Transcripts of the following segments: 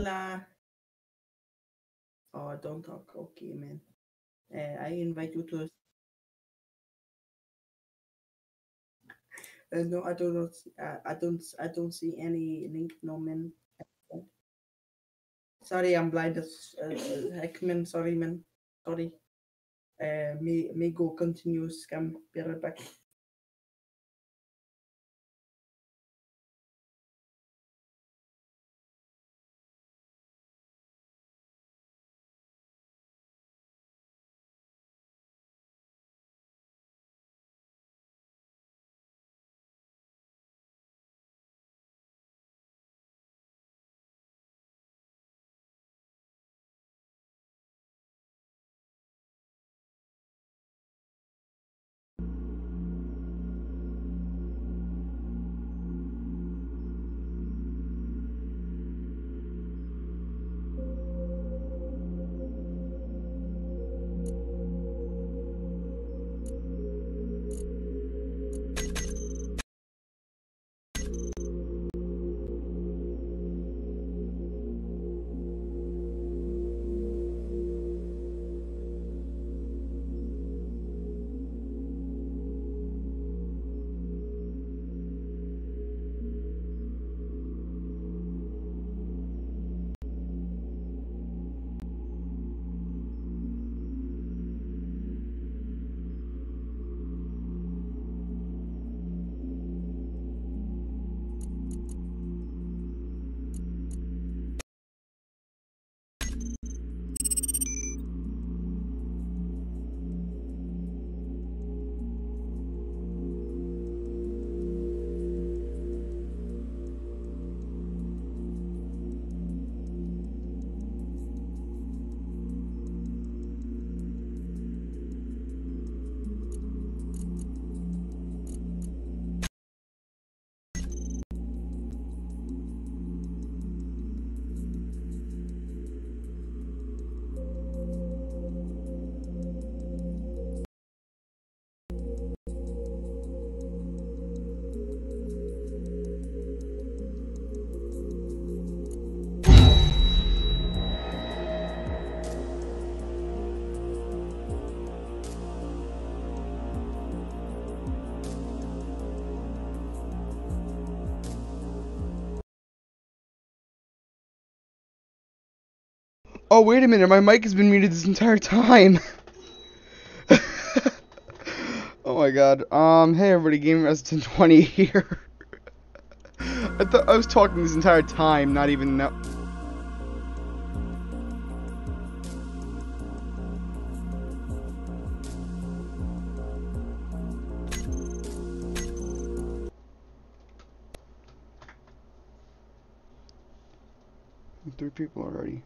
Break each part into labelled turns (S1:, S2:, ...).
S1: Hola. Oh, don't talk. Okay, man. Uh, I invite you to. Uh, no, I do not. Uh, I don't. I don't see any link. No man. Sorry, I'm blind as uh, heck, man. Sorry, man. Sorry. Uh, me, me go continue scam. Be right back.
S2: Oh, wait a minute, my mic has been muted this entire time. oh my god. Um, hey everybody, Game Resident 20 here. I thought I was talking this entire time, not even know. Three people already.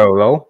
S3: Hello?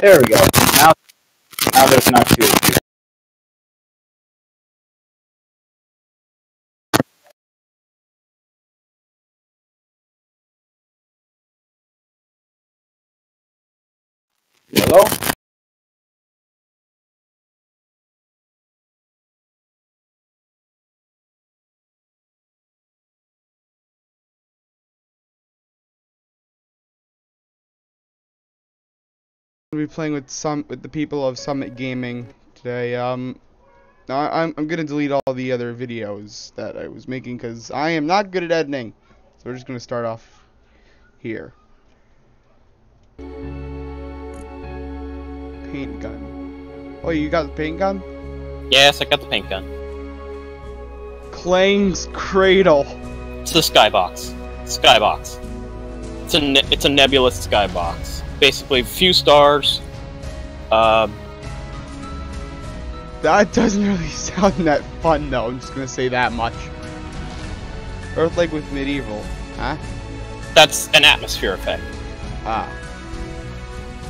S3: There we go. Now, now there's not two. Hello?
S2: We'll be playing with some with the people of Summit Gaming today. Um, I, I'm I'm gonna delete all the other videos that I was making because I am not good at editing. So we're just gonna start off here. Paint gun. Oh, you got the paint gun?
S4: Yes, I got the paint gun.
S2: Klang's Cradle.
S4: It's the skybox. Skybox. It's a ne- it's a nebulous skybox. Basically, few stars. Uh,
S2: That doesn't really sound that fun though. I'm just gonna say that much. Earth like with medieval, huh?
S4: that's an atmosphere effect.
S2: Ah.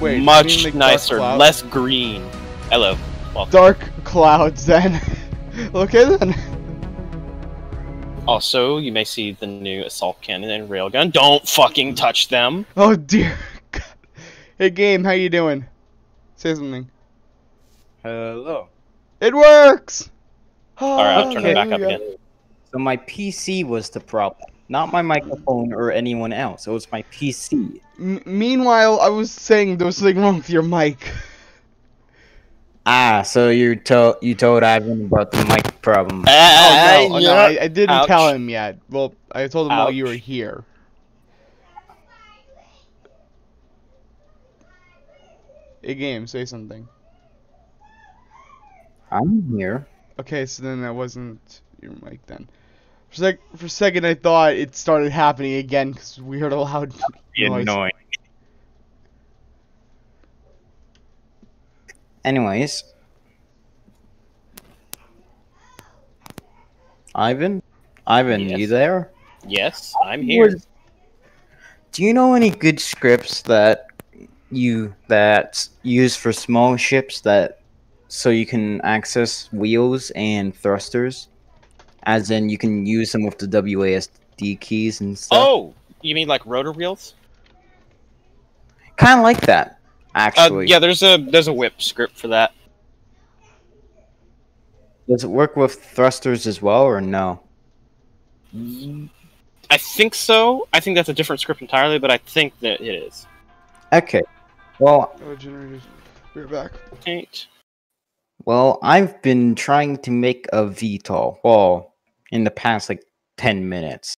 S2: Wait,
S4: Much nicer, less green. Hello. Welcome.
S2: dark clouds then. okay then.
S4: Also, you may see the new assault cannon and railgun. Don't fucking touch them.
S2: Oh dear. God. Hey game, how you doing? Say something.
S3: Hello.
S2: It works.
S4: Alright, I'll ah, turn it back up
S2: Hallelujah.
S4: again.
S3: So my PC was the problem, not my microphone or anyone else. It was my PC.
S2: M- meanwhile, I was saying there was something wrong with your mic.
S3: Ah, so you told you told Ivan about the mic problem.
S2: Ah, oh no, ah, no, I, I didn't
S4: Ouch.
S2: tell him yet. Well, I told him while you were here. Hey game, say something.
S3: I'm here.
S2: Okay, so then that wasn't your mic then. For sec, for a second, I thought it started happening again because we heard a loud noise.
S3: Annoying. Anyways. Ivan? Ivan, you there?
S4: Yes, I'm here.
S3: Do you know any good scripts that you that use for small ships that so you can access wheels and thrusters? As in you can use them with the WASD keys and stuff.
S4: Oh, you mean like rotor wheels?
S3: Kind of like that,
S4: Uh,
S3: actually.
S4: yeah, there's a there's a whip script for that.
S3: Does it work with thrusters as well, or no?
S4: I think so. I think that's a different script entirely, but I think that it is.
S3: Okay. Well,
S2: Oh, generators. We're back.
S4: Eight.
S3: well, I've been trying to make a VTOL. Well, in the past like ten minutes.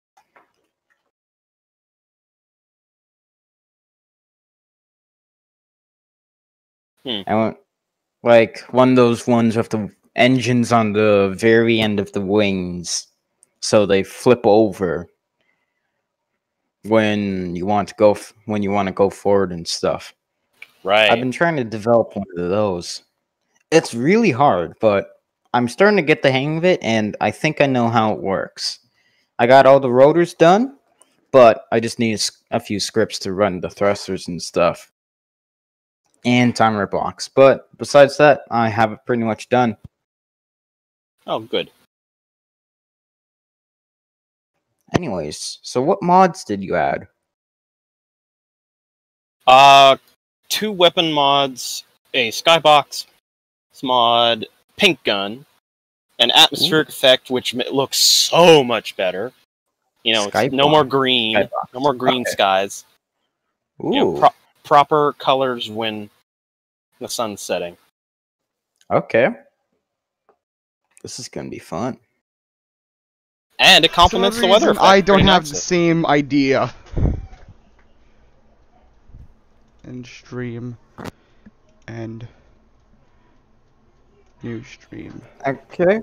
S4: Hmm.
S3: I want like one of those ones with the engines on the very end of the wings, so they flip over when you want to go f- when you want to go forward and stuff.
S4: Right.
S3: I've been trying to develop one of those. It's really hard, but I'm starting to get the hang of it, and I think I know how it works. I got all the rotors done, but I just need a few scripts to run the thrusters and stuff, and timer blocks. But besides that, I have it pretty much done.
S4: Oh, good.
S3: Anyways, so what mods did you add?
S4: Uh, two weapon mods, a skybox mod, paint gun, an atmospheric effect, which looks so much better. You know, it's no more green,
S3: Skybox.
S4: no more green
S3: Okay.
S4: skies.
S3: Ooh,
S4: You know, pro- proper colors when the sun's setting.
S3: okay. This is gonna be fun.
S4: And it
S2: For
S4: complements
S2: some
S4: the weather effect.
S2: I don't have the same idea. And stream. And new stream.
S3: Okay.